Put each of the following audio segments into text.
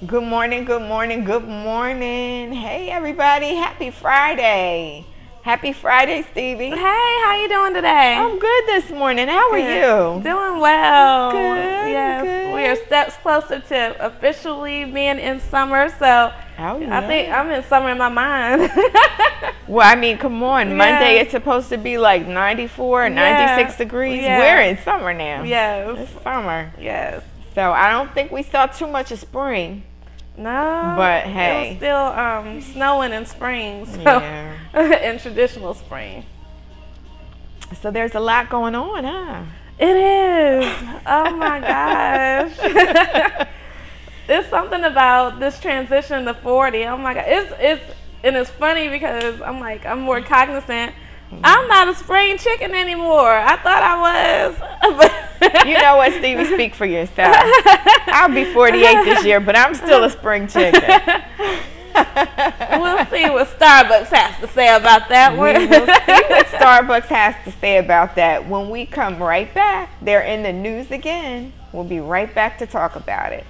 Good morning, good morning, good morning. Hey everybody, happy Friday. Happy Friday, Stevii. Hey, how you doing today? I'm good this morning. How are you? Doing well. Good, Yes, good. we are steps closer to officially being in summer. So Oh, I think I'm in summer in my mind. Well, I mean, come on. Monday Yeah. it's supposed to be like 94, Yeah. 96 degrees. We're in summer now. yes, It's summer. yes. So I don't think we saw too much of spring. No, But it hey. was still um, snowing in spring. So Yeah. in traditional spring. So there's a lot going on, huh? It is. Oh my gosh. it's something about this transition to 40. Oh my god. It's it's and it's funny because I'm like I'm more cognizant. I'm not a spring chicken anymore. I thought I was. You know what, Stevii? Speak for yourself. I'll be 48 this year, but I'm still a spring chicken. We'll see what Starbucks has to say about that. We'll see what Starbucks has to say about that when we come right back. They're in the news again. We'll be right back to talk about it.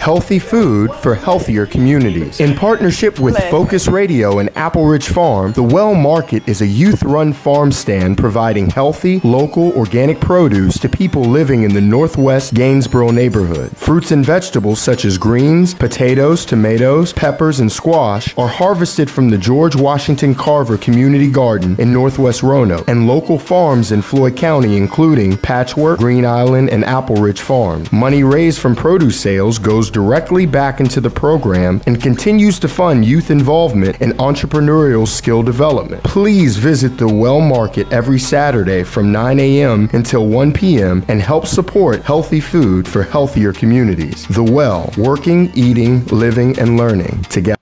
Healthy food for healthier communities. In partnership with Focus Radio and Apple Ridge Farm, the Well Market is a youth run farm stand providing healthy, local, organic produce to people living in the Northwest Gainsboro neighborhood. Fruits and vegetables such as greens, potatoes, tomatoes, peppers, and squash are harvested from the George Washington Carver Community Garden in Northwest Roanoke and local farms in Floyd County, including Patchwork, Green Island, and Apple Ridge Farm. Money raised from produce sales goes directly back into the program and continues to fund youth involvement and entrepreneurial skill development. Please visit the Well Market every Saturday from 9 a.m. until 1 p.m. and help support healthy food for healthier communities. The Well, working, eating, living, and learning together.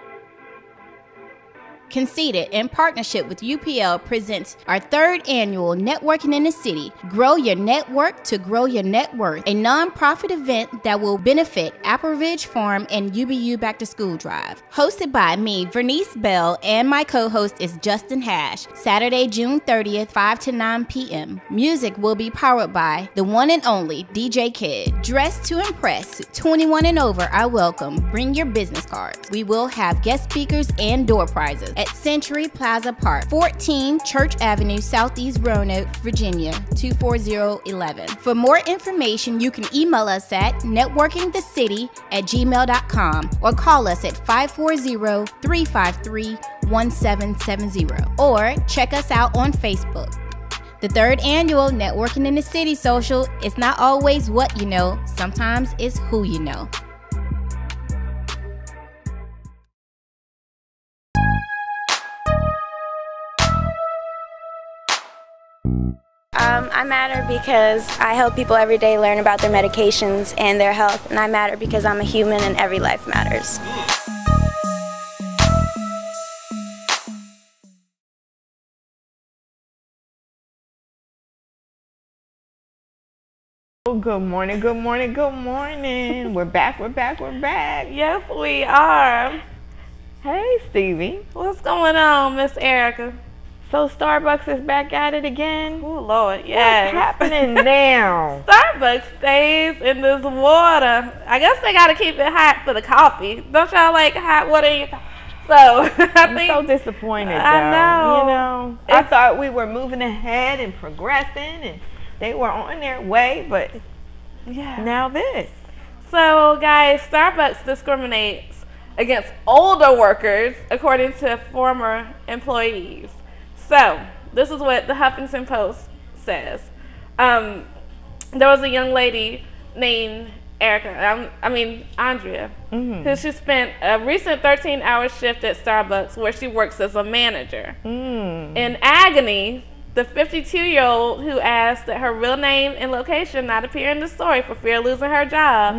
Conceited in partnership with UPL presents our third annual Networking in the City Grow Your Network to Grow Your Net Worth, a nonprofit event that will benefit Apple Ridge Farm and UBU Back to School Drive. Hosted by me, Vernice Bell, and my co host is Justin Hash. Saturday, June 30th, 5 to 9 p.m. Music will be powered by the one and only DJ Kid. Dressed to impress, 21 and over are welcome. Bring your business cards. We will have guest speakers and door prizes at Century Plaza Park, 14 Church Avenue, Southeast Roanoke, Virginia, 24011. For more information, you can email us at networkingthecity at gmail.com or call us at 540 353 1770 or check us out on Facebook. The third annual Networking in the City social is not always what you know, sometimes it's who you know. Um, I matter because I help people every day learn about their medications and their health, and I matter because I'm a human and every life matters. Oh, good morning, good morning, good morning. we're back, we're back, we're back. yes, we are. Hey, Stevii. What's going on, Miss Erica? So Starbucks is back at it again? Oh Lord, yeah. What's happening now? Starbucks stays in this water. I guess they gotta keep it hot for the coffee. Don't y'all like hot water in your So I I'm think so disappointed. I know. You know, I thought we were moving ahead and progressing, and they were on their way, but yeah. now this. So guys, Starbucks discriminates against older workers according to former employees. So this is what the Huffington Post says. Um, there was a young lady named Erica, um, I mean Andrea, who she spent a recent 13-hour shift at Starbucks where she works as a manager. In agony, the 52-year-old who asked that her real name and location not appear in the story for fear of losing her job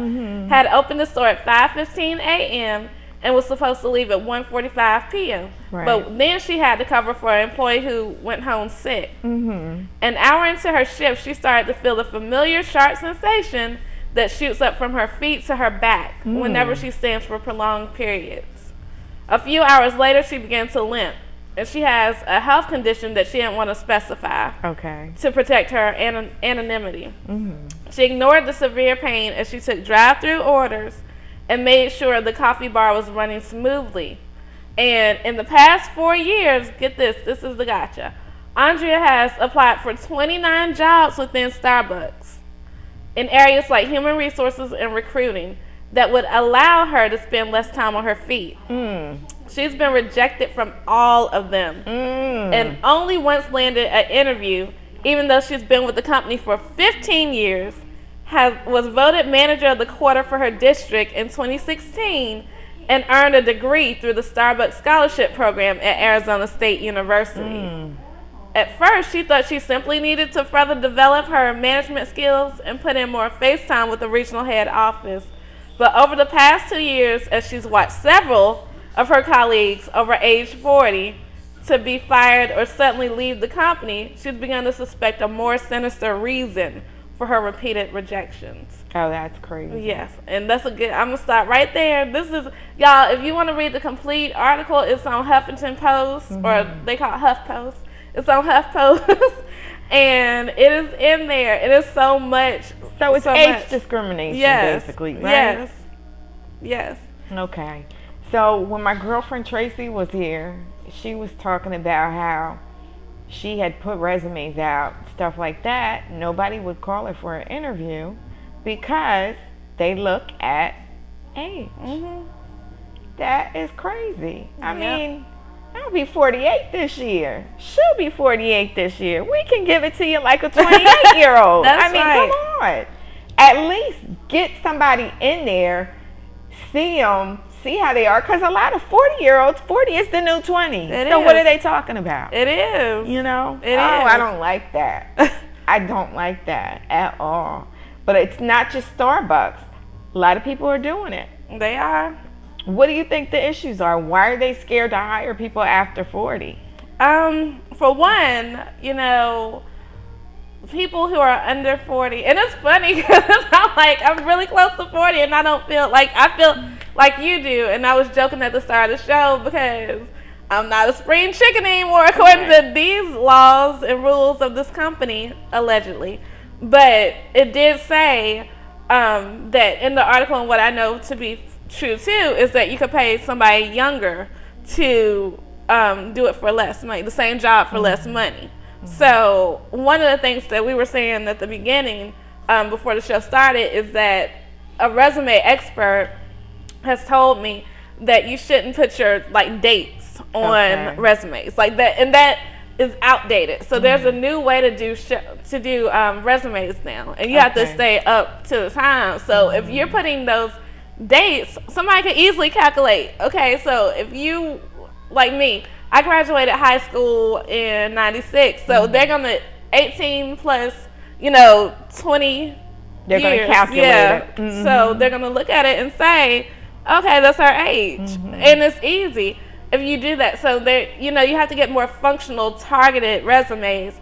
had opened the store at 5:15 a.m. and was supposed to leave at 1:45 p.m. Right. But then she had to cover for an employee who went home sick. Mm-hmm. An hour into her shift, she started to feel the familiar sharp sensation that shoots up from her feet to her back whenever she stands for prolonged periods. A few hours later, she began to limp, and she has a health condition that she didn't want to specify Okay. to protect her an- anonymity. She ignored the severe pain as she took drive through orders and made sure the coffee bar was running smoothly. And in the past four years, get this, this is the gotcha. Andrea has applied for 29 jobs within Starbucks in areas like human resources and recruiting that would allow her to spend less time on her feet. Mm. She's been rejected from all of them mm. and only once landed an interview, even though she's been with the company for 15 years, has, was voted manager of the quarter for her district in 2016 and earned a degree through the Starbucks Scholarship Program at Arizona State University. Hmm. At first, she thought she simply needed to further develop her management skills and put in more face time with the regional head office. But over the past two years, as she's watched several of her colleagues over age 40 to be fired or suddenly leave the company, she's begun to suspect a more sinister reason for her repeated rejections. Oh, that's crazy. Yes, and that's a good. I'm gonna stop right there. This is y'all. If you want to read the complete article, it's on Huffington Post, Mm-hmm. or they call it Huff Post. It's on Huff Post, and it is in there. It is so much. So it's so age much. discrimination, Yes, basically, right? yes, yes. Okay. So when my girlfriend Tracy was here, she was talking about how she had put resumes out, stuff like that. Nobody would call her for an interview because they look at age. Mm-hmm. That is crazy. I Yep. mean, I'll be 48 this year. She'll be 48 this year. We can give it to you like a 28 year old. I mean, right. come on. At least get somebody in there, see them, see how they are. Because a lot of 40 year olds, 40 is the new 20. It so what are they talking about? It is. you know? It oh, I don't like that. I don't like that at all. But it's not just Starbucks. A lot of people are doing it. They are. What do you think the issues are? Why are they scared to hire people after 40? Um, for one, you know, people who are under 40, and it's funny because I'm like, I'm really close to 40 and I don't feel like, I feel like you do. And I was joking at the start of the show because I'm not a spring chicken anymore according to these laws and rules of this company, allegedly. But it did say um, that in the article, and what I know to be true too, is that you could pay somebody younger to um, do it for less money, the same job for less money. So one of the things that we were saying at the beginning, um, before the show started, is that a resume expert has told me that you shouldn't put your like dates on Okay. resumes like that, and that is outdated. So there's a new way to do sh- to do um, resumes now, and you have to stay up to the time. So if you're putting those dates, somebody could easily calculate. Okay, so if you like me, I graduated high school in '96, so Mm-hmm. they're gonna 18 plus, you know, 20 They're gonna calculate yeah. it. So they're gonna look at it and say, okay, that's our age, Mm-hmm. and it's easy if you do that. So there, you know, you have to get more functional, targeted resumes.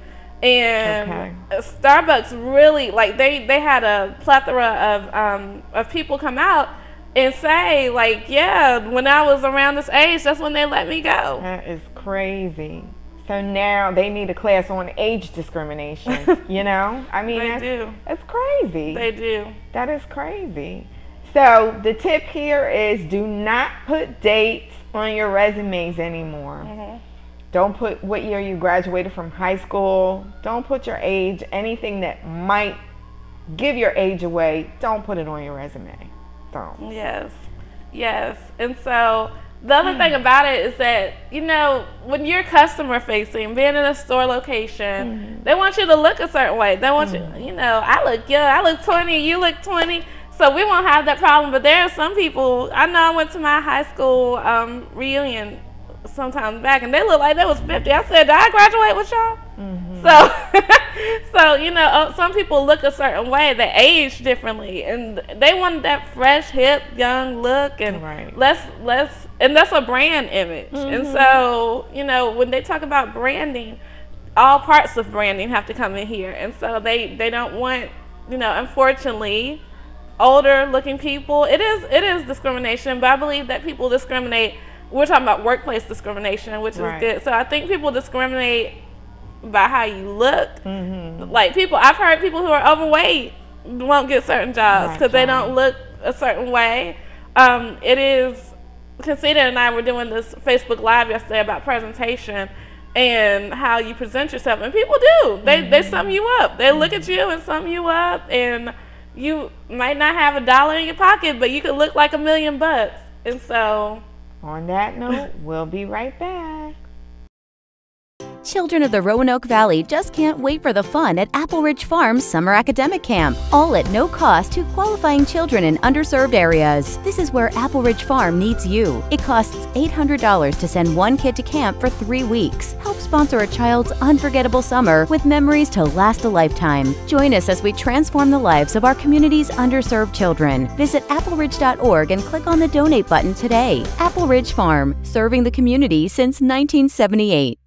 And Okay. Starbucks really like they they had a plethora of um, of people come out and say like, yeah, when I was around this age, that's when they let me go. That is crazy. So now they need a class on age discrimination. you know? I mean, They that's, do. that's crazy. They do. That is crazy. So the tip here is do not put dates on your resumes anymore. Mm-hmm. Don't put what year you graduated from high school. Don't put your age, anything that might give your age away. Don't put it on your resume. Don't. Yes, yes. And so the other thing hmm. about it is that you know when you're customer facing, being in a store location, mm-hmm. they want you to look a certain way. They want you, mm-hmm. you know, I look young, I look twenty, you look twenty. So we won't have that problem. But there are some people. I know I went to my high school um, reunion sometime back, and they look like they was fifty. I said, "Did I graduate with y'all?" So, so you know, uh, some people look a certain way. They age differently, and they want that fresh, hip, young look, and Right. less, less, and that's a brand image. And so, you know, when they talk about branding, all parts of branding have to come in here, and so they they don't want, you know, unfortunately, older looking people. It is it is discrimination, but I believe that people discriminate. We're talking about workplace discrimination, which Right. is good. So I think people discriminate by how you look. Mm-hmm. Like people, I've heard people who are overweight won't get certain jobs because they don't look a certain way. Um, it is. Concita and I were doing this Facebook Live yesterday about presentation and how you present yourself, and people do. They mm-hmm. they sum you up. They look at you and sum you up, and you might not have a dollar in your pocket, but you could look like a million bucks. And so, on that note, we'll be right back. Children of the Roanoke Valley just can't wait for the fun at Apple Ridge Farm's Summer Academic Camp, all at no cost to qualifying children in underserved areas. This is where Apple Ridge Farm needs you. It costs $800 to send one kid to camp for three weeks. Help sponsor a child's unforgettable summer with memories to last a lifetime. Join us as we transform the lives of our community's underserved children. Visit appleridge.org and click on the donate button today. Apple Ridge Farm, serving the community since 1978.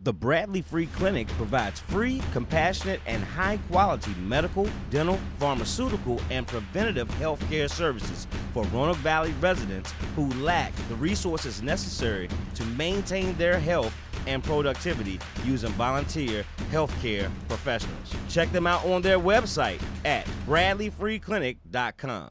The Bradley Free Clinic provides free, compassionate, and high quality medical, dental, pharmaceutical, and preventative health care services for Roanoke Valley residents who lack the resources necessary to maintain their health and productivity using volunteer healthcare professionals. Check them out on their website at bradleyfreeclinic.com.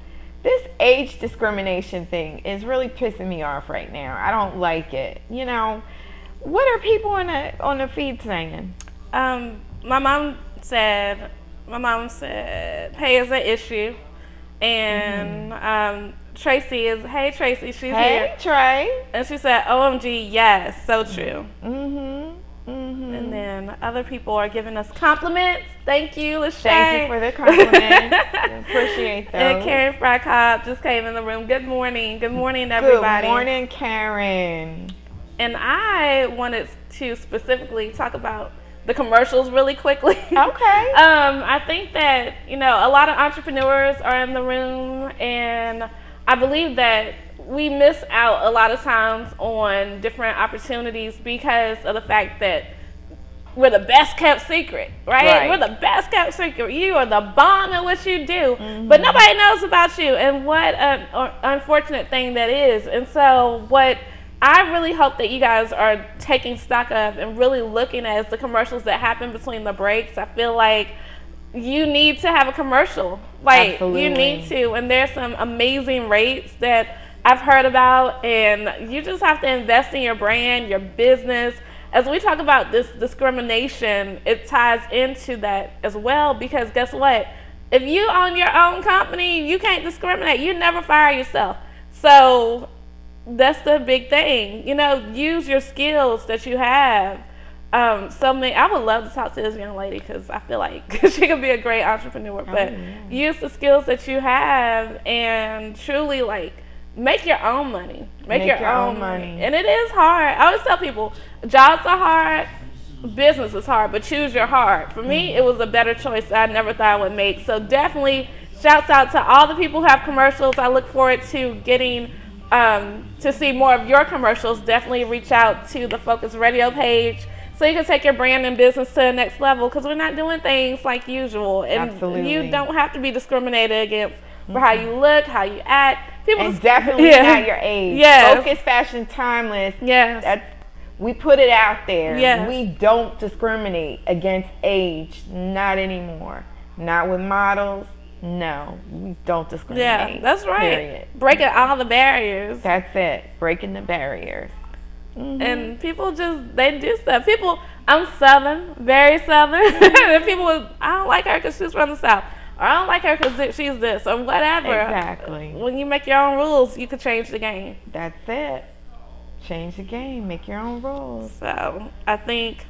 This age discrimination thing is really pissing me off right now. I don't like it. You know, what are people on the on the feed saying? Um, my mom said my mom said pay is an issue. And mm-hmm. um, Tracy is hey Tracy, she's hey, here. Hey Trey. And she said, OMG, yes, so true. Mm-hmm. Other people are giving us compliments. Thank you, Lachey. Thank you for the compliments. Appreciate those. And Karen Fry Cobb just came in the room. Good morning. Good morning, everybody. Good morning, Karen. And I wanted to specifically talk about the commercials really quickly. Okay. um, I think that, you know, a lot of entrepreneurs are in the room, and I believe that we miss out a lot of times on different opportunities because of the fact that we're the best kept secret, right? right. We're the best kept secret. You are the bomb at what you do, mm-hmm. but nobody knows about you. And what an unfortunate thing that is. And so, what I really hope that you guys are taking stock of and really looking at is the commercials that happen between the breaks. I feel like you need to have a commercial. Like, Absolutely. you need to. And there's some amazing rates that I've heard about, and you just have to invest in your brand, your business. As we talk about this discrimination, it ties into that as well because guess what? If you own your own company, you can't discriminate. You never fire yourself. So that's the big thing. You know, use your skills that you have. Um, so many, I would love to talk to this young lady because I feel like she could be a great entrepreneur. But oh, yeah. use the skills that you have and truly like make your own money. Make, make your, your, own, money. money. And it is hard. I always tell people, jobs are hard, business is hard, but choose your heart. For me, it was a better choice that I never thought I would make. So definitely shouts out to all the people who have commercials. I look forward to getting um, to see more of your commercials. Definitely reach out to the Focus Radio page so you can take your brand and business to the next level because we're not doing things like usual. And Absolutely. you don't have to be discriminated against for how you look, how you act. People and definitely yeah. not your age. Yeah. Focus Fashion Timeless. That's we put it out there. Yes. We don't discriminate against age. Not anymore. Not with models. No, we don't discriminate. Yeah, that's right. Period. Breaking all the barriers. That's it. Breaking the barriers. Mm-hmm. And people just they do stuff. People, I'm Southern, very Southern, and people, I don't like her because she's from the South. Or I don't like her because she's this or whatever. Exactly. When you make your own rules, you can change the game. That's it. Change the game. Make your own rules. So I think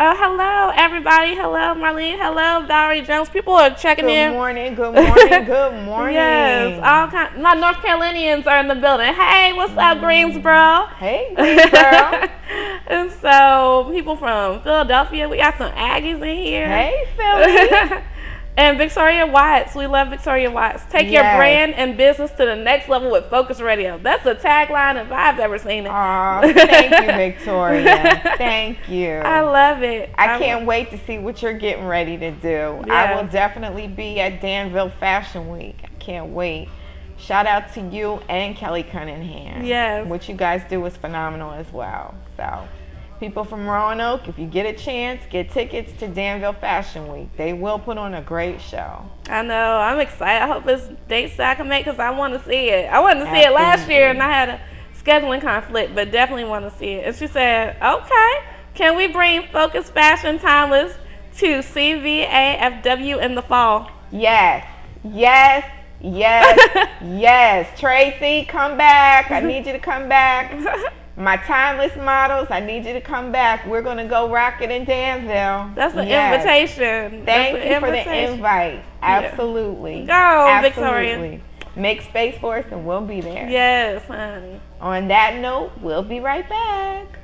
Oh, hello, everybody. Hello, Marlene. Hello, Valerie Jones. People are checking good in. Good morning. Good morning. Good morning. yes, all kind. My North Carolinians are in the building. Hey, what's up, Greensboro? Hey, Greensboro. and so, people from Philadelphia. We got some Aggies in here. Hey, Philly. And Victoria Watts, we love Victoria Watts. Take yes. your brand and business to the next level with Focus Radio. That's a tagline if I've ever seen it. Aw, thank you, Victoria. thank you. I love it. I, I can't wait to see what you're getting ready to do. Yeah. I will definitely be at Danville Fashion Week. I can't wait. Shout out to you and Kelly Cunningham. Yes. What you guys do is phenomenal as well. So people from Roanoke, if you get a chance, get tickets to Danville Fashion Week. They will put on a great show. I know. I'm excited. I hope this date I can make because I want to see it. I wanted to see Absolutely. it last year and I had a scheduling conflict, but definitely want to see it. And she said, okay, can we bring Focus Fashion Timeless to CVAFW in the fall? Yes. Yes. Yes. yes. Tracy, come back. I need you to come back. my timeless models, I need you to come back. We're going to go rock it in Danville. That's an yes. invitation. Thank That's you for the invite. Absolutely. Yeah. Go, Absolutely. Victoria. Make space for us and we'll be there. Yes, honey. On that note, we'll be right back.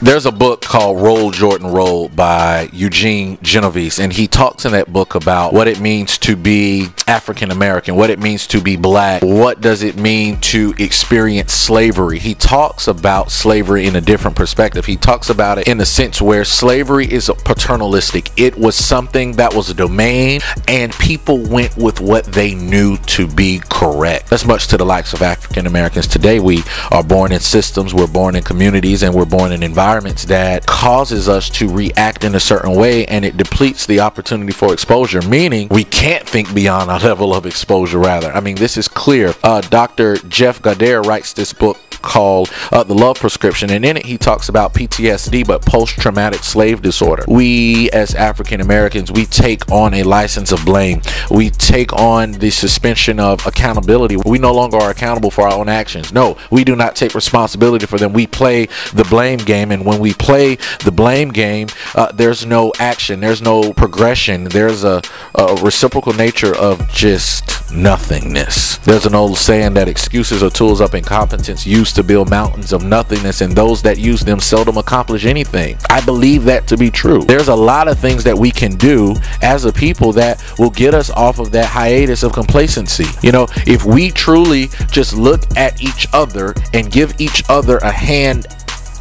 There's a book called Roll Jordan Roll by Eugene Genovese, and he talks in that book about what it means to be African American, what it means to be black, what does it mean to experience slavery. He talks about slavery in a different perspective. He talks about it in the sense where slavery is paternalistic. It was something that was a domain, and people went with what they knew to be correct. That's much to the likes of African Americans today. We are born in systems, we're born in communities, and we're born in environments environments that causes us to react in a certain way and it depletes the opportunity for exposure, meaning we can't think beyond our level of exposure, rather. I mean, this is clear. Uh, Dr. Jeff Gadair writes this book called uh, The Love Prescription, and in it he talks about PTSD, but post traumatic slave disorder. We, as African Americans, we take on a license of blame. We take on the suspension of accountability. We no longer are accountable for our own actions. No, we do not take responsibility for them. We play the blame game, and when we play the blame game, uh, there's no action, there's no progression, there's a, a reciprocal nature of just nothingness. There's an old saying that excuses are tools of incompetence used to build mountains of nothingness, and those that use them seldom accomplish anything. I believe that to be true. There's a lot of things that we can do as a people that will get us off of that hiatus of complacency. You know, if we truly just look at each other and give each other a hand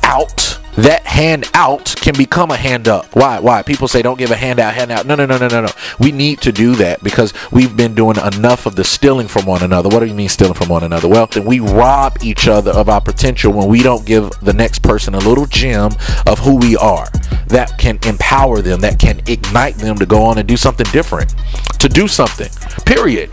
out that hand out can become a hand up. Why? Why? People say don't give a hand out, hand out. No, no, no, no, no, no. We need to do that because we've been doing enough of the stealing from one another. What do you mean stealing from one another? Well, then we rob each other of our potential when we don't give the next person a little gem of who we are that can empower them, that can ignite them to go on and do something different, to do something. Period.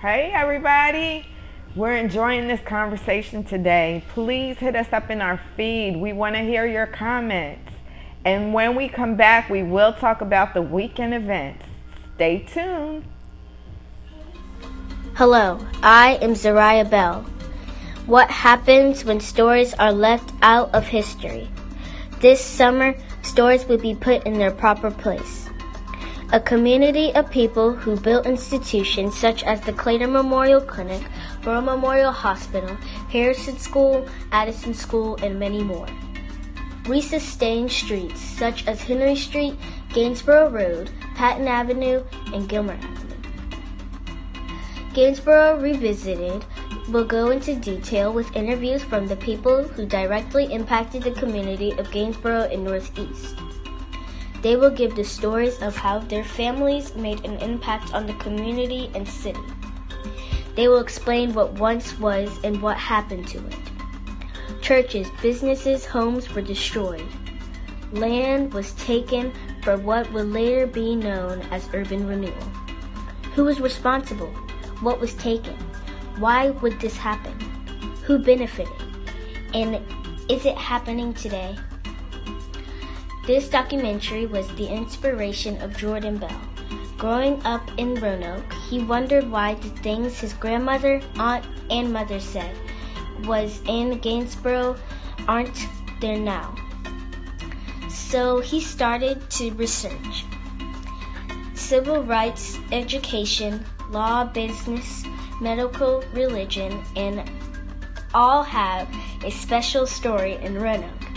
Hey, everybody. We're enjoying this conversation today. Please hit us up in our feed. We want to hear your comments. And when we come back, we will talk about the weekend events. Stay tuned. Hello, I am Zariah Bell. What happens when stories are left out of history? This summer, stories will be put in their proper place a community of people who built institutions such as the Clayton Memorial Clinic, Burrell Memorial Hospital, Harrison School, Addison School, and many more. resustain streets such as Henry Street, Gainsboro Road, Patton Avenue, and Gilmer Avenue. Gainsboro Revisited will go into detail with interviews from the people who directly impacted the community of Gainsboro and Northeast. They will give the stories of how their families made an impact on the community and city. They will explain what once was and what happened to it. Churches, businesses, homes were destroyed. Land was taken for what would later be known as urban renewal. Who was responsible? What was taken? Why would this happen? Who benefited? And is it happening today? This documentary was the inspiration of Jordan Bell. Growing up in Roanoke, he wondered why the things his grandmother, aunt, and mother said was in Gainsboro aren't there now. So he started to research civil rights, education, law, business, medical, religion, and all have a special story in Roanoke.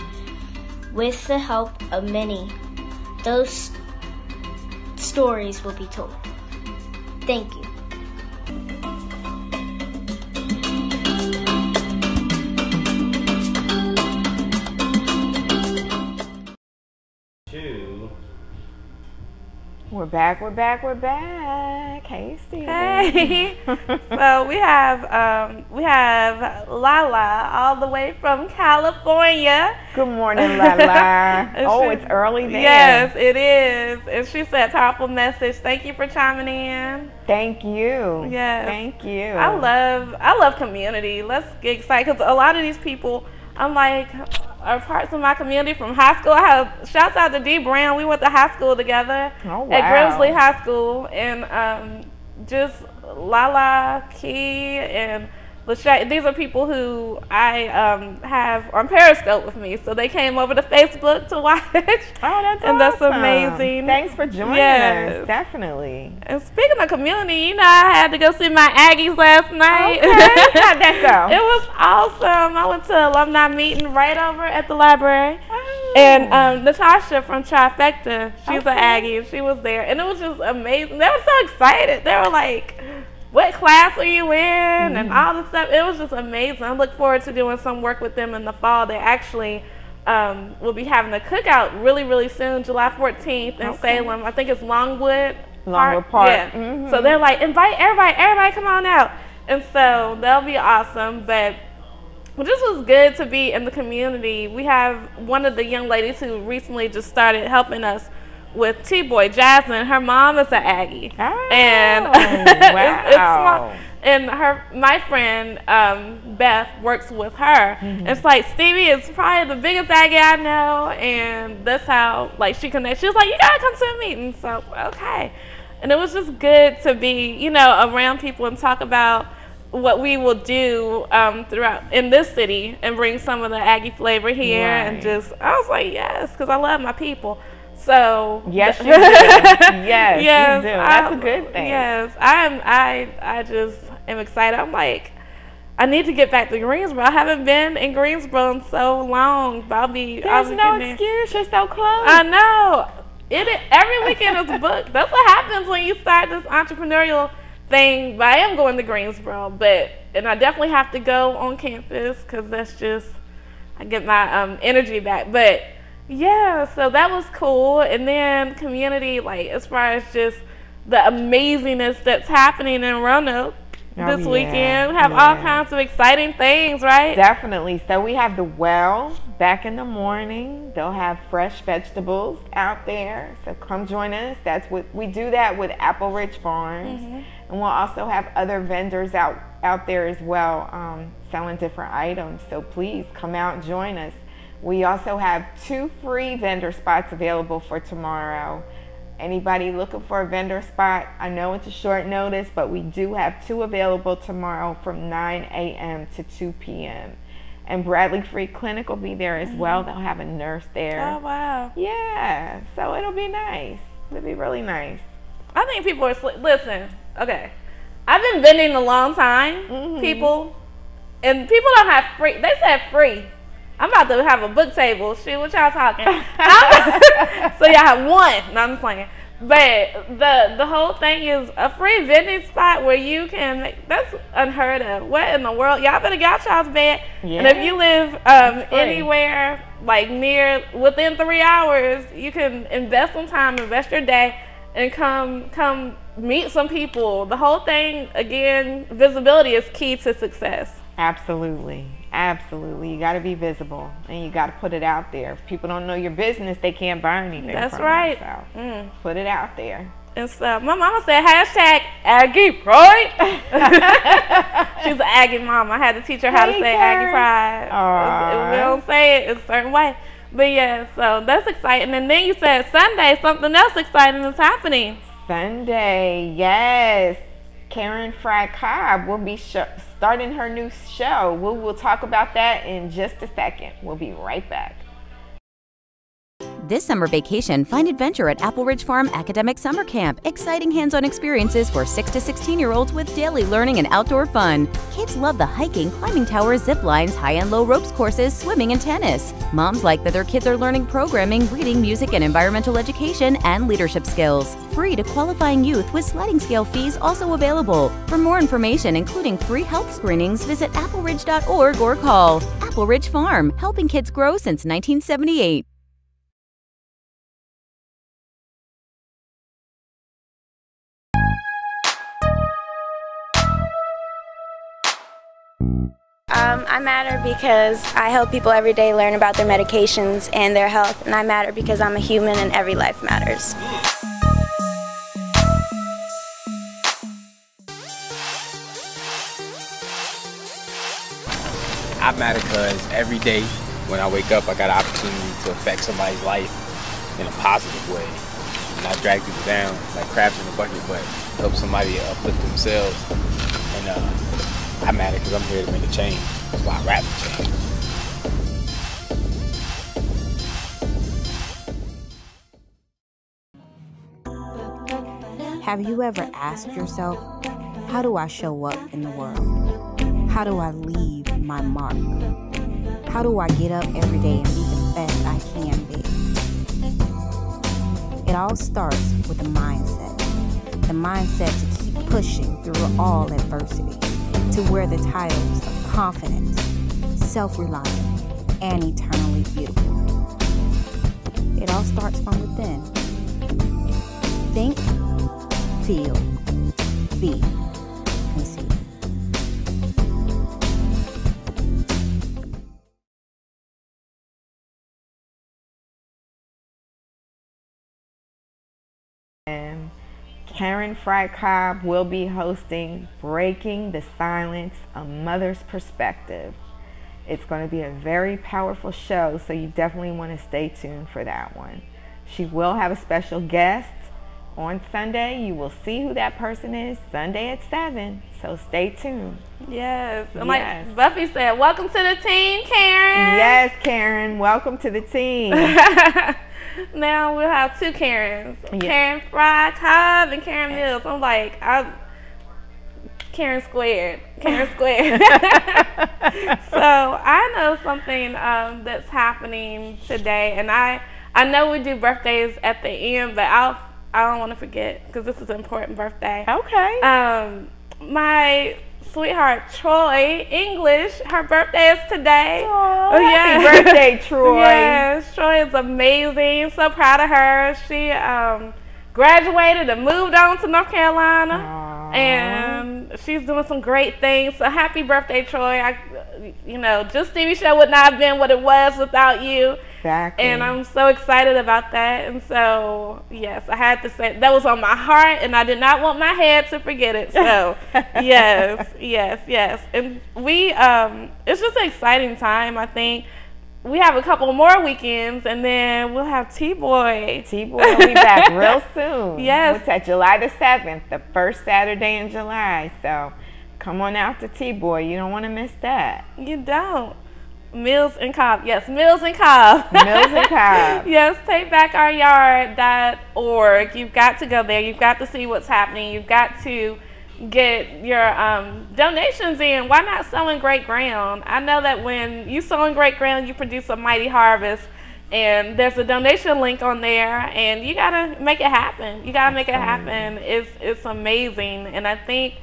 With the help of many, those stories will be told. Thank you. We're back, we're back, we're back. Hey, Steve. Hey. so we have um, we have Lala all the way from California. Good morning, Lala. Oh, she- it's early there. Yes, it is. And she said powerful message. Thank you for chiming in. Thank you. Yes. Thank you. I love I love community. Let's get excited because a lot of these people, I'm like, are parts of my community from high school. I have shouts out to D Brown. We went to high school together Oh, at. Grimsley High School, and um, just Lala Key and. Lachey, these are people who I um, have on Periscope with me, so they came over to Facebook to watch. Oh, that's and that's amazing. Thanks for joining Yes. us. Definitely. And speaking of community, you know, I had to go see my Aggies last night. Okay. How'd that go? it was awesome. I went to alumni meeting right over at the library. And um, Natasha from Trifecta, she's Okay. an Aggie, she was there. And it was just amazing. They were so excited. They were like, what class are you in? And all this stuff. It was just amazing. I look forward to doing some work with them in the fall. They actually um, will be having a cookout really, really soon, July 14th in Okay. Salem. I think it's Longwood. Longwood Park. Yeah. Mhm. So they're like, invite everybody, everybody come on out. And so that'll be awesome. But well, this was good to be in the community. We have one of the young ladies who recently just started helping us with T-Boy Jasmine. Her mom is an Aggie, Oh, and it's, it's wow. And her, my friend um, Beth works with her. Mm-hmm. It's like Stevii is probably the biggest Aggie I know, and that's how like she connects. She was like, "You gotta come to a meeting." So okay, and it was just good to be, you know, around people and talk about what we will do um, throughout in this city and bring some of the Aggie flavor here and just I was like yes because I love my people. So Yes, you do. Yes, you do. That's a good thing. Yes, I'm. I I just am excited. I'm like. I need to get back to Greensboro. I haven't been in Greensboro in so long, but I'll be. I'll There's be no getting there. excuse. You're so close. I know. It is, every weekend is booked. That's what happens when you start this entrepreneurial thing. But I am going to Greensboro, but and I definitely have to go on campus because that's just I get my um, energy back. But yeah, so that was cool. And then community, like as far as just the amazingness that's happening in Roanoke Oh, this yeah, weekend. We have all kinds of exciting things, right? Definitely. So we have the well back in the morning. They'll have fresh vegetables out there. So come join us. That's what we do that with Apple Ridge Farms, Mm-hmm. and we'll also have other vendors out out there as well, um, selling different items. So please come out and join us. We also have two free vendor spots available for tomorrow. Anybody looking for a vendor spot? I know it's a short notice, but we do have two available tomorrow from 9 a.m. to 2 p.m. And Bradley Free Clinic will be there as well. They'll have a nurse there. Oh wow. Yeah, so it'll be nice. It'll be really nice. I think people are sli- listen. Okay, I've been vending a long time, Mm-hmm. people, and people don't have free. They said free. I'm about to have a book table. Shit, what y'all talking? so y'all have one. No, I'm just playing. But the the whole thing is a free vending spot where you can make that's unheard of. What in the world? Y'all better get y'all's bed. Yeah. And if you live um, anywhere like near within three hours, you can invest some time, invest your day, and come come meet some people. The whole thing again, visibility is key to success. Absolutely. Absolutely. You got to be visible and you got to put it out there. If people don't know your business, they can't buy anything. That's right. So mm. Put it out there. And so my mama said hashtag Aggie Pride. She's an Aggie mom. I had to teach her how hey, to say Aggie Pride. We don't say it a certain way. But yeah, so that's exciting. And then you said Sunday, something else exciting is happening. Sunday, yes. Karen Fry Cobb will be sh- starting her new show. We will talk about that in just a second. We'll be right back. This summer vacation, find adventure at Apple Ridge Farm Academic Summer Camp. Exciting hands on experiences for 6 to 16 year olds with daily learning and outdoor fun. Kids love the hiking, climbing towers, zip lines, high and low ropes courses, swimming, and tennis. Moms like that their kids are learning programming, reading, music, and environmental education and leadership skills. Free to qualifying youth with sliding scale fees also available. For more information, including free health screenings, visit appleridge.org or call Apple Ridge Farm, helping kids grow since 1978. Um, I matter because I help people every day learn about their medications and their health, and I matter because I'm a human and every life matters. I matter because every day when I wake up, I got an opportunity to affect somebody's life in a positive way. Not drag people down like crabs in a bucket, but help somebody uplift themselves. And uh, I matter because I'm here to make a change. That's why I rap change. Have you ever asked yourself, how do I show up in the world? How do I leave my mark? How do I get up every day and be the best I can be? It all starts with a mindset. The mindset to keep pushing through all adversity to wear the titles of confident, self reliant, and eternally beautiful. It all starts from within. Think, feel, be conceited. Karen Fry Cobb will be hosting Breaking the Silence, A Mother's Perspective. It's going to be a very powerful show, so you definitely want to stay tuned for that one. She will have a special guest on Sunday. You will see who that person is Sunday at 7, so stay tuned. Yes. And yes. like Buffy said, welcome to the team, Karen. Yes, Karen. Welcome to the team. now we'll have two Karens. Yeah. Karen Fry Cobb and Karen Mills. I'm like, I'm Karen squared. Karen squared. so I know something um, that's happening today, and I I know we do birthdays at the end, but I'll I don't want to forget because this is an important birthday. Okay. Um, my sweetheart Troy English. Her birthday is today. Aww, oh, yeah. Happy birthday, Troy. yes, Troy is amazing. So proud of her. She um, graduated and moved on to North Carolina. Aww. And she's doing some great things. So happy birthday, Troy. I, you know, just TV show would not have been what it was without you. Exactly. And I'm so excited about that. And so, yes, I had to say that was on my heart, and I did not want my head to forget it. So, yes, yes, yes. And we, um, it's just an exciting time, I think. We have a couple more weekends, and then we'll have T Boy. T Boy will be back real soon. Yes. What's that? July the 7th, the first Saturday in July. So, come on out to T Boy. You don't want to miss that. You don't. Mills and Cobb. Yes, Mills and Cobb. Mills and Cobb. yes, takebackouryard.org. You've got to go there. You've got to see what's happening. You've got to get your um, donations in, why not sowing great ground? I know that when you sow in great ground, you produce a mighty harvest. And there's a donation link on there, and you gotta make it happen. You gotta make it happen. It's it's amazing, and I think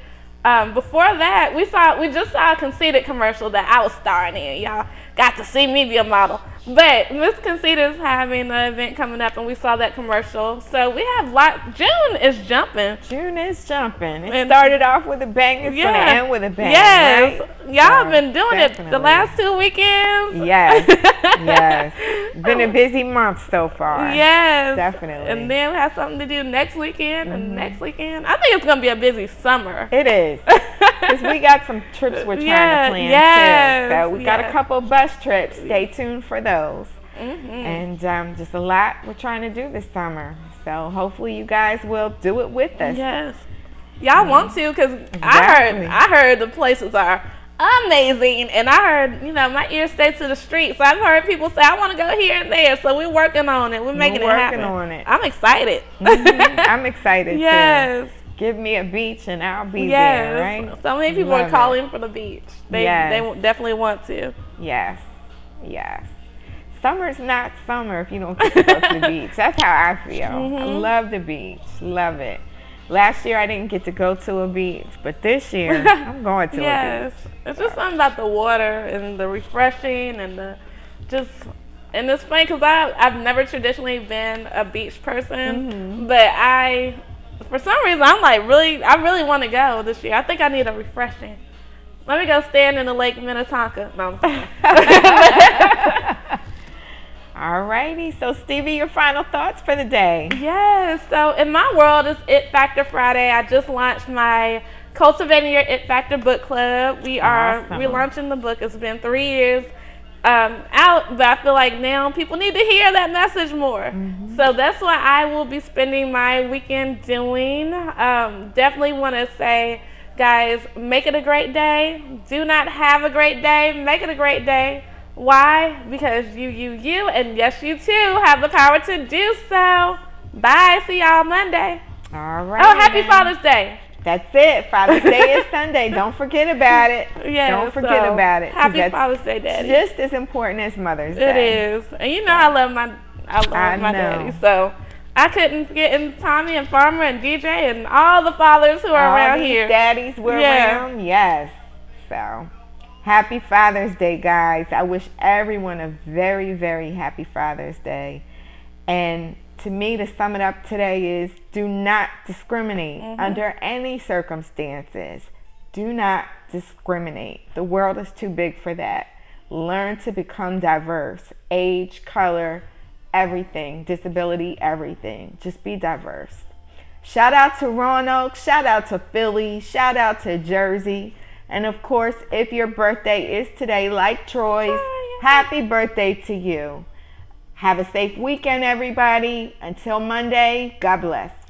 um, before that, we saw we just saw a conceited commercial that I was starring in. Y'all got to see me be a model. But Miss Conceit is having an event coming up, and we saw that commercial. So we have lot. June is jumping. June is jumping. It and started off with a bang. It's yeah. gonna end with a bang. Yes, right? y'all have been doing definitely. it the last two weekends. Yes, yes. Been a busy month so far. Yes, definitely. And then we have something to do next weekend mm-hmm. and next weekend. I think it's gonna be a busy summer. It is because we got some trips we're trying yeah, to plan yes, too. So we yes. got a couple bus trips. Stay tuned for those Mm-hmm. And um, just a lot we're trying to do this summer. So hopefully you guys will do it with us. Yes. Y'all mm-hmm. want to because exactly. I heard I heard the places are amazing and I heard, you know, my ears stay to the street. So I've heard people say I want to go here and there. So we're working on it. We're making we're it happen. Working on it. I'm excited. Mm-hmm. I'm excited yes. Too. Give me a beach and I'll be yes. there, right? So many people Love are calling it. for the beach. They yes. they definitely want to. Yes. Yes summer's not summer if you don't get to go to the beach. That's how I feel. Mm-hmm. I love the beach. Love it. Last year I didn't get to go to a beach, but this year I'm going to yes. a beach. It's just something about the water and the refreshing and the just and it's funny because I I've never traditionally been a beach person, mm-hmm. but I for some reason I'm like really I really want to go this year. I think I need a refreshing. Let me go stand in the Lake Minnetonka. No, Alrighty, so Stevii, your final thoughts for the day? Yes, so in my world, it's It Factor Friday. I just launched my Cultivating Your It Factor book club. We are awesome. relaunching the book. It's been three years um, out, but I feel like now people need to hear that message more. Mm-hmm. So that's what I will be spending my weekend doing. Um, definitely want to say, guys, make it a great day. Do not have a great day, make it a great day. Why? Because you, you, you, and yes, you too have the power to do so. Bye. See y'all Monday. All oh, right. Oh, happy Father's Day. That's it. Father's Day is Sunday. Don't forget about it. Yeah. Don't forget so about it. Happy Father's Day, Daddy. Just as important as Mother's Day. It is. And you know I love my I love I my know. daddy. So I couldn't forget in Tommy and Farmer and DJ and all the fathers who are all around here. Daddies were yeah. around. Yes. So Happy Father's Day, guys. I wish everyone a very, very happy Father's Day. And to me, to sum it up today is do not discriminate mm-hmm. under any circumstances. Do not discriminate. The world is too big for that. Learn to become diverse age, color, everything, disability, everything. Just be diverse. Shout out to Roanoke. Shout out to Philly. Shout out to Jersey. And of course, if your birthday is today, like Troy's, happy birthday to you. Have a safe weekend, everybody. Until Monday, God bless.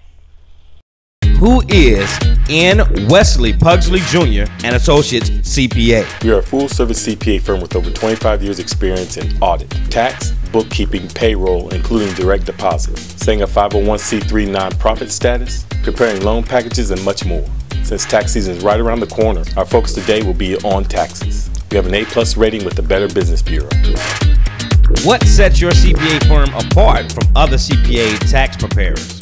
Who is N. Wesley Pugsley Jr. and Associates CPA? We are a full service CPA firm with over 25 years experience in audit, tax, bookkeeping, payroll, including direct deposit, setting a 501c3 nonprofit status, preparing loan packages, and much more. Since tax season is right around the corner, our focus today will be on taxes. We have an A plus rating with the Better Business Bureau. What sets your CPA firm apart from other CPA tax preparers?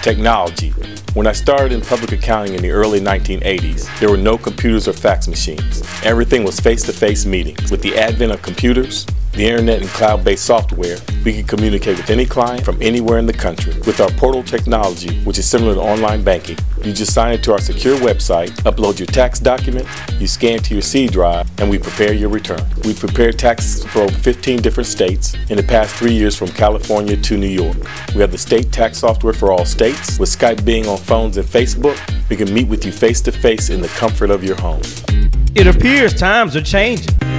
Technology. When I started in public accounting in the early 1980s, there were no computers or fax machines. Everything was face to face meetings. With the advent of computers, the internet and cloud based software, we can communicate with any client from anywhere in the country. With our portal technology, which is similar to online banking, you just sign into our secure website, upload your tax document, you scan to your C drive, and we prepare your return. We've prepared taxes for over 15 different states in the past three years from California to New York. We have the state tax software for all states. With Skype being on phones and Facebook, we can meet with you face to face in the comfort of your home. It appears times are changing.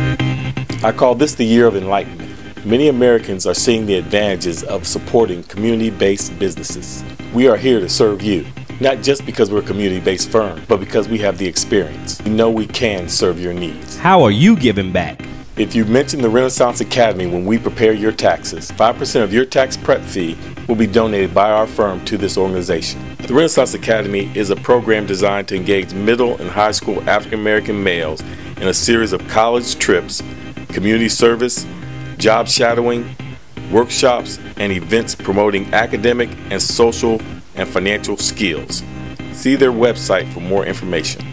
I call this the year of enlightenment. Many Americans are seeing the advantages of supporting community based businesses. We are here to serve you, not just because we're a community based firm, but because we have the experience. We know we can serve your needs. How are you giving back? If you mention the Renaissance Academy when we prepare your taxes, 5% of your tax prep fee will be donated by our firm to this organization. The Renaissance Academy is a program designed to engage middle and high school African American males in a series of college trips, community service, job shadowing, workshops, and events promoting academic and social and financial skills. See their website for more information.